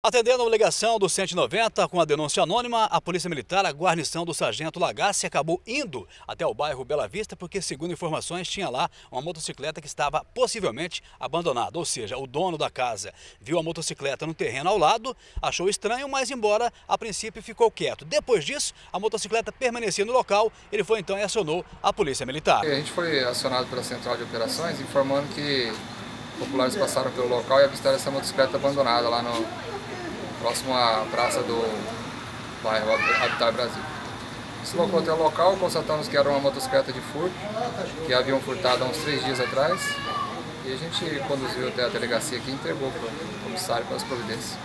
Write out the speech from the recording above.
Atendendo a ligação do 190 com a denúncia anônima, a Polícia Militar, a guarnição do Sargento Lagassi, acabou indo até o bairro Bela Vista porque, segundo informações, tinha lá uma motocicleta que estava possivelmente abandonada. Ou seja, o dono da casa viu a motocicleta no terreno ao lado, achou estranho, mas embora a princípio ficou quieto. Depois disso, a motocicleta permanecia no local, ele foi então e acionou a Polícia Militar. A gente foi acionado pela Central de Operações informando que populares passaram pelo local e avistaram essa motocicleta abandonada lá no próximo à praça do bairro Habitat Brasil. Se locou até o local, constatamos que era uma motocicleta de furto, que haviam furtado há uns três dias atrás, e a gente conduziu até a delegacia aqui e entregou para o comissário para as providências.